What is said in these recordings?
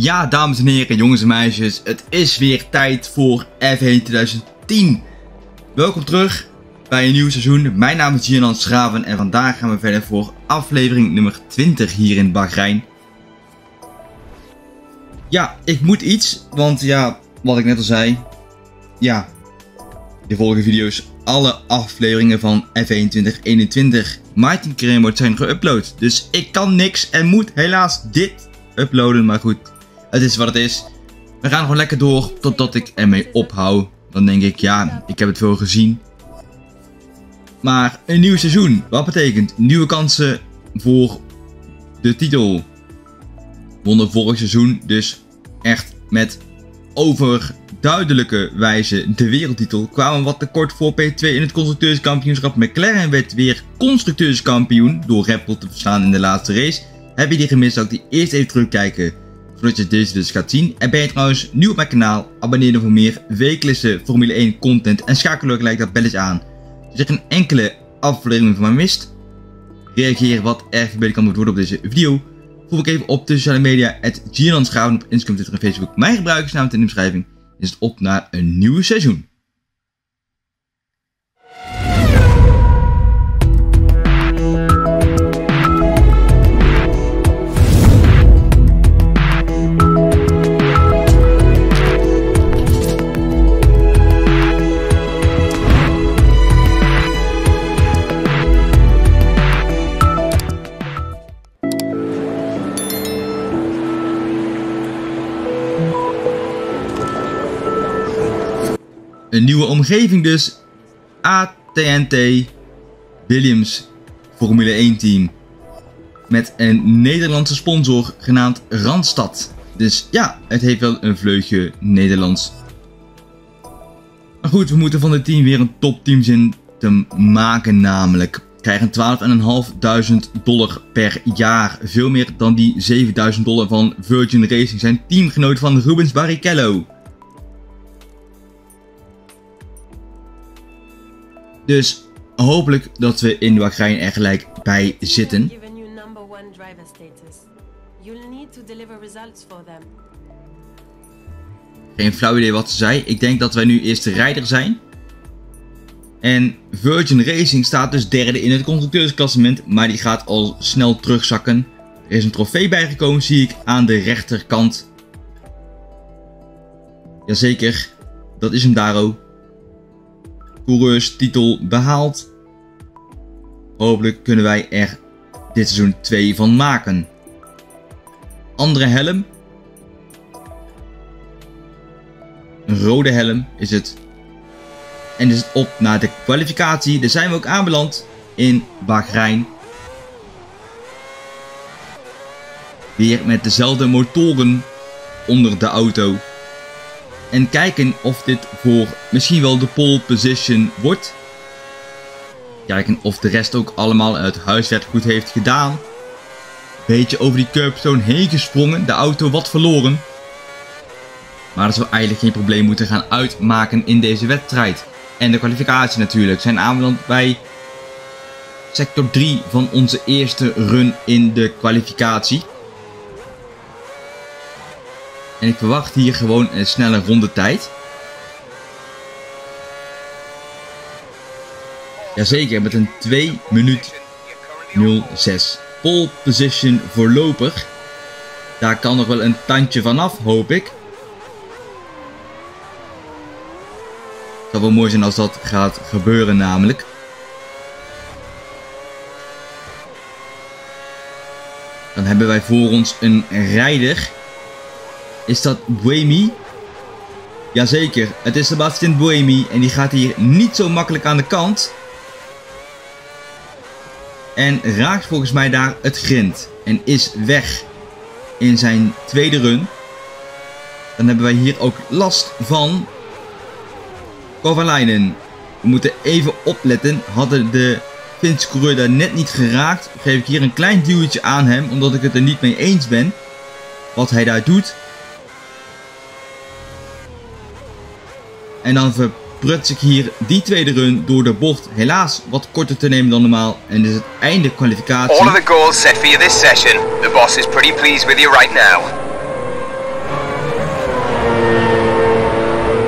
Ja, dames en heren, jongens en meisjes, het is weer tijd voor F1 2010. Welkom terug bij een nieuw seizoen. Mijn naam is Giannan Schraven en vandaag gaan we verder voor aflevering nummer 20 hier in Bahrein. Ja, ik moet iets, want ja, wat ik net al zei, ja, de volgende video's, alle afleveringen van F1 2021 My Team Career Mode zijn geüpload. Dus ik kan niks en moet helaas dit uploaden, maar goed, het is wat het is. We gaan gewoon lekker door totdat ik ermee ophoud. Dan denk ik, ja, ik heb het veel gezien. Maar een nieuw seizoen, wat betekent nieuwe kansen voor de titel. Wonnen vorig seizoen dus echt met overduidelijke wijze de wereldtitel. Kwamen wat tekort voor P2 in het constructeurskampioenschap. McLaren werd weer constructeurskampioen door Red Bull te verslaan in de laatste race. Heb je die gemist, zou ik die eerst even terugkijken voordat je deze dus gaat zien. En ben je trouwens nieuw op mijn kanaal, abonneer dan voor meer wekelijkse Formule 1 content en schakel ook gelijk dat belletje aan. Als je geen enkele aflevering van mij mist, reageer wat erg verbeterd kan worden op deze video. Voeg ik even op de sociale media, Gianland op Instagram, Twitter en Facebook. Mijn gebruikersnaam in de beschrijving is het op naar een nieuw seizoen. Een nieuwe omgeving dus. ATNT Williams Formule 1 team. Met een Nederlandse sponsor genaamd Randstad. Dus ja, het heeft wel een vleugje Nederlands. Maar goed, we moeten van dit team weer een topteam in te maken namelijk. Krijgen 12.500 dollar per jaar. Veel meer dan die 7.000 dollar van Virgin Racing. Zijn teamgenoot van Rubens Barrichello. Dus hopelijk dat we in Bahrein er gelijk bij zitten. Geen flauw idee wat ze zei. Ik denk dat wij nu eerste rijder zijn. En Virgin Racing staat dus derde in het constructeursklassement, maar die gaat al snel terugzakken. Er is een trofee bijgekomen, zie ik, aan de rechterkant. Jazeker, dat is een Daro coureurstitel behaald. Hopelijk kunnen wij er dit seizoen 2 van maken. Andere helm. Een rode helm is het. En is het op naar de kwalificatie. Daar zijn we ook aanbeland in Bahrein. Weer met dezelfde motoren onder de auto. En kijken of dit voor misschien wel de pole position wordt. Kijken of de rest ook allemaal het huiswerk goed heeft gedaan. Beetje over die curbstone heen gesprongen. De auto wat verloren. Maar dat zou eigenlijk geen probleem moeten gaan uitmaken in deze wedstrijd. En de kwalificatie natuurlijk. Zijn aanbeland bij sector 3 van onze eerste run in de kwalificatie. En ik verwacht hier gewoon een snelle rondetijd. Jazeker, met een 2 minuut 06. Pole position voorlopig. Daar kan nog wel een tandje vanaf, hoop ik. Het zou wel mooi zijn als dat gaat gebeuren namelijk. Dan hebben wij voor ons een rijder is dat Buemi? Jazeker, het is Sebastian Buemi en die gaat hier niet zo makkelijk aan de kant. En raakt volgens mij daar het grind en is weg in zijn tweede run. Dan hebben wij hier ook last van Kovalainen. We moeten even opletten. Hadden de Finse coureur daar net niet geraakt, geef ik hier een klein duwtje aan hem, omdat ik het er niet mee eens ben. Wat hij daar doet. En dan verpruts ik hier die tweede run door de bocht helaas wat korter te nemen dan normaal. En dit is het einde kwalificatie. All of the goals set for you this session. The boss is pretty pleased with you right now.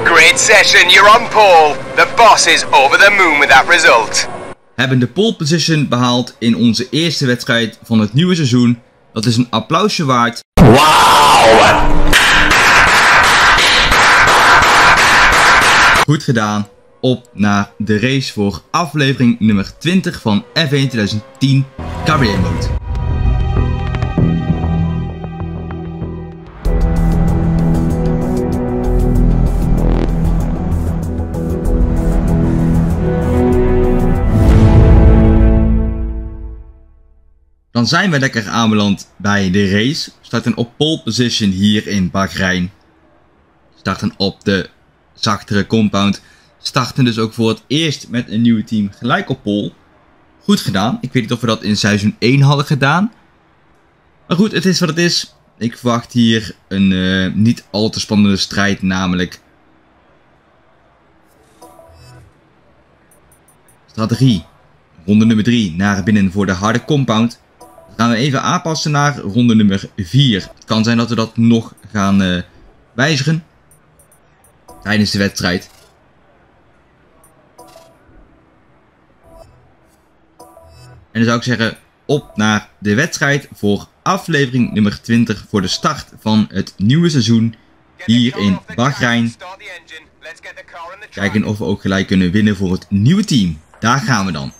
Great session, you're on pole. The boss is over the moon with that result. Hebben de pole position behaald in onze eerste wedstrijd van het nieuwe seizoen. Dat is een applausje waard. Wow! Goed gedaan. Op naar de race voor aflevering nummer 20 van F1 2010 Career Mode. Dan zijn we lekker aanbeland bij de race. Starten op pole position hier in Bahrein. Starten op de zachtere compound. Starten dus ook voor het eerst met een nieuw team gelijk op pole. Goed gedaan. Ik weet niet of we dat in seizoen 1 hadden gedaan. Maar goed, het is wat het is. Ik verwacht hier een uh, niet al te spannende strijd, namelijk... Strategie. Ronde nummer 3 naar binnen voor de harde compound gaan we even aanpassen naar ronde nummer 4. Het kan zijn dat we dat nog gaan uh, wijzigen tijdens de wedstrijd. En dan zou ik zeggen, op naar de wedstrijd voor aflevering nummer 20 voor de start van het nieuwe seizoen hier in Bahrein. Kijken of we ook gelijk kunnen winnen voor het nieuwe team. Daar gaan we dan.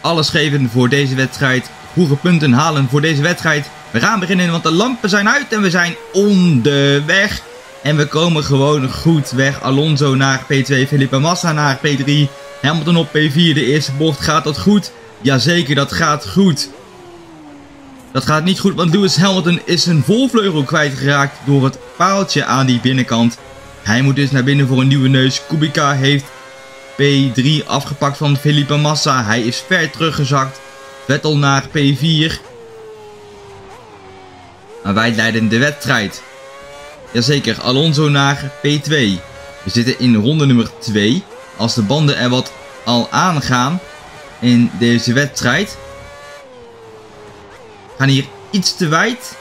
Alles geven voor deze wedstrijd. Vroege punten halen voor deze wedstrijd. We gaan beginnen, want de lampen zijn uit en we zijn onderweg. En we komen gewoon goed weg. Alonso naar P2, Felipe Massa naar P3. Hamilton op P4, de eerste bocht. Gaat dat goed? Jazeker, dat gaat goed. Dat gaat niet goed, want Lewis Hamilton is zijn volvleugel kwijtgeraakt door het paaltje aan die binnenkant. Hij moet dus naar binnen voor een nieuwe neus. Kubica heeft P3 afgepakt van Felipe Massa. Hij is ver teruggezakt. Vettel naar P4. Maar wij leiden de wedstrijd. Jazeker, Alonso naar P2. We zitten in ronde nummer 2. Als de banden er wat al aangaan in deze wedstrijd. Gaan hier iets te wijd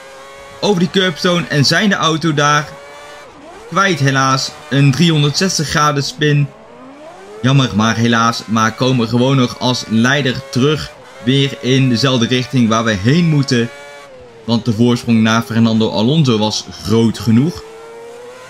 over die curbstone en zijn de auto daar kwijt helaas. Een 360 graden spin. Jammer, maar helaas. Maar komen gewoon nog als leider terug. Weer in dezelfde richting waar we heen moeten. Want de voorsprong naar Fernando Alonso was groot genoeg.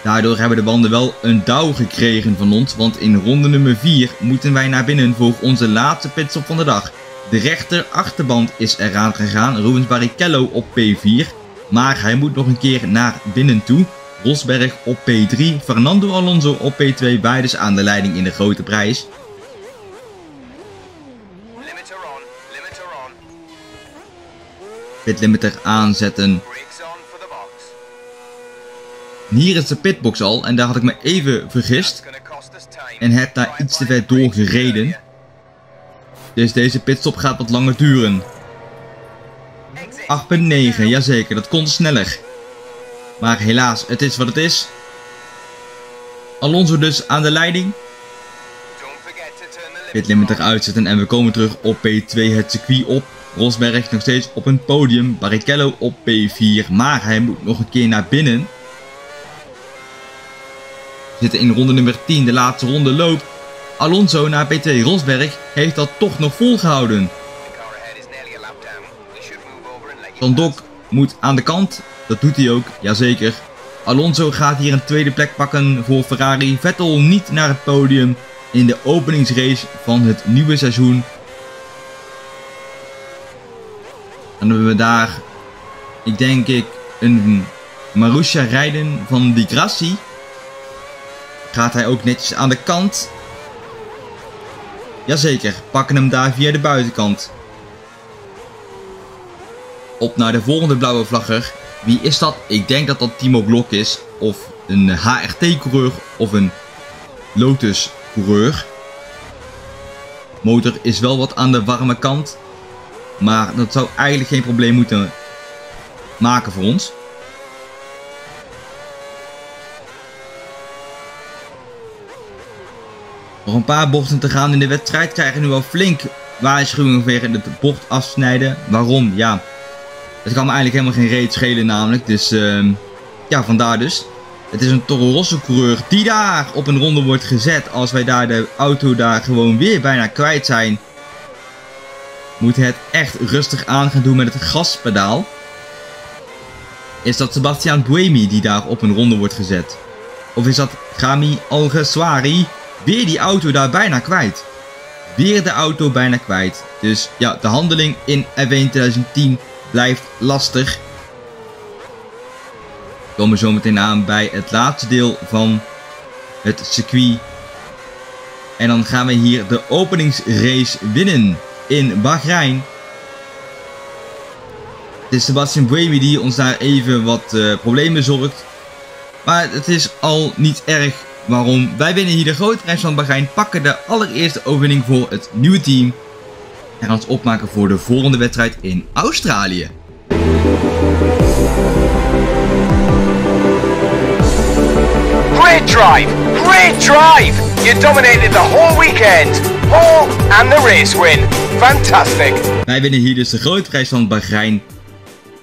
Daardoor hebben de banden wel een douw gekregen van ons. Want in ronde nummer 4 moeten wij naar binnen voor onze laatste pitstop van de dag. De rechter achterband is eraan gegaan. Rubens Barrichello op P4. Maar hij moet nog een keer naar binnen toe. Rosberg op P3, Fernando Alonso op P2, beide aan de leiding in de grote prijs. Pit limiter aanzetten. Hier is de pitbox al en daar had ik me even vergist. En heb daar iets te ver doorgereden. Dus deze pitstop gaat wat langer duren. 8.9, jazeker, dat kon sneller. Maar helaas, het is wat het is. Alonso dus aan de leiding. Pit limiter uitzetten en we komen terug op P2 het circuit op. Rosberg nog steeds op een podium. Barrichello op P4. Maar hij moet nog een keer naar binnen. We zitten in ronde nummer 10. De laatste ronde loopt. Alonso naar P2. Rosberg heeft dat toch nog volgehouden. Van Dok moet aan de kant. Dat doet hij ook, jazeker. Alonso gaat hier een tweede plek pakken voor Ferrari. Vettel niet naar het podium in de openingsrace van het nieuwe seizoen. Dan hebben we daar, ik denk ik, een Marussia rijden van Di Grassi. Gaat hij ook netjes aan de kant. Jazeker, pakken hem daar via de buitenkant. Op naar de volgende blauwe vlagger. Wie is dat? Ik denk dat dat Timo Blok is. Of een HRT-coureur of een Lotus-coureur. Motor is wel wat aan de warme kant. Maar dat zou eigenlijk geen probleem moeten maken voor ons. Nog een paar bochten te gaan in de wedstrijd krijgen nu wel flink waarschuwingen vanwege het bocht afsnijden. Waarom? Ja, het kan me eigenlijk helemaal geen reet schelen namelijk. Dus uh, ja, vandaar dus. Het is een Toro Rosso coureur die daar op een ronde wordt gezet. Als wij daar de auto daar gewoon weer bijna kwijt zijn. Moet het echt rustig aan gaan doen met het gaspedaal. Is dat Sebastian Buemi die daar op een ronde wordt gezet? Of is dat Gami Alguersuari? Weer die auto daar bijna kwijt. Weer de auto bijna kwijt. Dus ja, de handeling in F1 2010 blijft lastig. We komen zo meteen aan bij het laatste deel van het circuit. En dan gaan we hier de openingsrace winnen in Bahrein. Het is Sebastian Buemi die ons daar even wat uh, problemen zorgt. Maar het is al niet erg waarom. Wij winnen hier de grote prijs van Bahrein, pakken de allereerste overwinning voor het nieuwe team. En ons opmaken voor de volgende wedstrijd in Australië. Great drive! Great drive! You dominated the whole weekend! Pole and the race win! Fantastic! Wij winnen hier dus de grote prijs van Bahrein.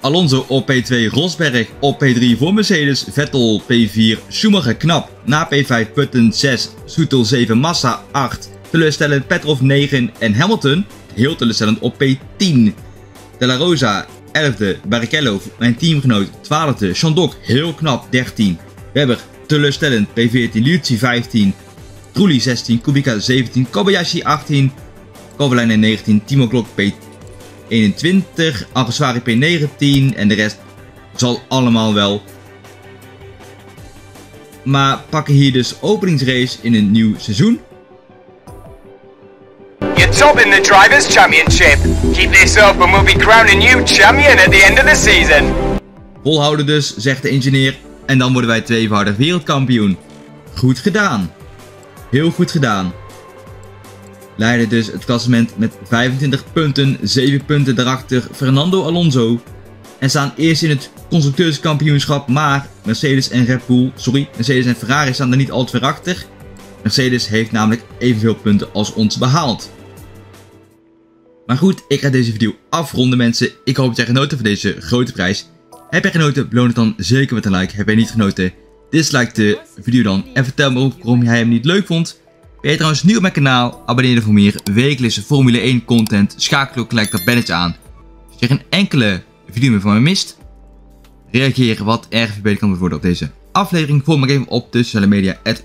Alonso op P2, Rosberg op P3 voor Mercedes, Vettel P4, Schumacher knap, na P5 Button 6, Soetel 7, Massa 8, teleurstellend Petrov 9 en Hamilton heel teleurstellend op P10. De La Rosa 11e, Barrichello, mijn teamgenoot 12e, Chandok heel knap 13, Webber teleurstellend. P14, Liuzzi 15, Trulli 16, Kubica 17, Kobayashi 18, Kovalainen 19, Timo Klok P21, Alguersuari P19 en de rest zal allemaal wel. Maar pakken hier dus openingsrace in een nieuw seizoen. In the Drivers' Championship. Keep this up and we'll be crowning you champion at the end of the season. Volhouden dus, zegt de engineer. En dan worden wij tweevoudig wereldkampioen. Goed gedaan. Heel goed gedaan. Leiden dus het klassement met 25 punten, 7 punten daarachter Fernando Alonso. En staan eerst in het constructeurskampioenschap, maar Mercedes en Red Bull, sorry, Mercedes en Ferrari staan er niet al te ver achter. Mercedes heeft namelijk evenveel punten als ons behaald. Maar goed, ik ga deze video afronden mensen. Ik hoop dat jij genoten van deze grote prijs. Heb jij genoten, beloon het dan zeker met een like. Heb jij niet genoten, dislike de video dan. En vertel me ook waarom jij hem niet leuk vond. Ben je trouwens nieuw op mijn kanaal, abonneer je voor meer wekelijkse Formule 1 content. Schakel ook gelijk dat belletje aan. Als je geen enkele video meer van me mist, reageer wat erg verbeterd kan worden op deze aflevering. Volg me even op de sociale media. At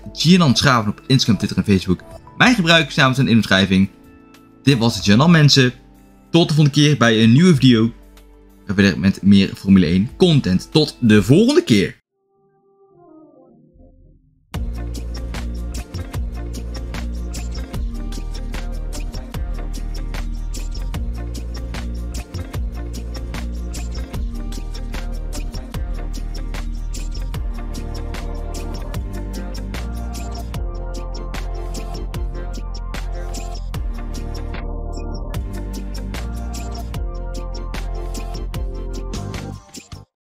op Instagram, Twitter en Facebook. Mijn gebruik samen in de beschrijving. Dit was het channel mensen. Tot de volgende keer bij een nieuwe video. Verder met meer Formule 1 content. Tot de volgende keer.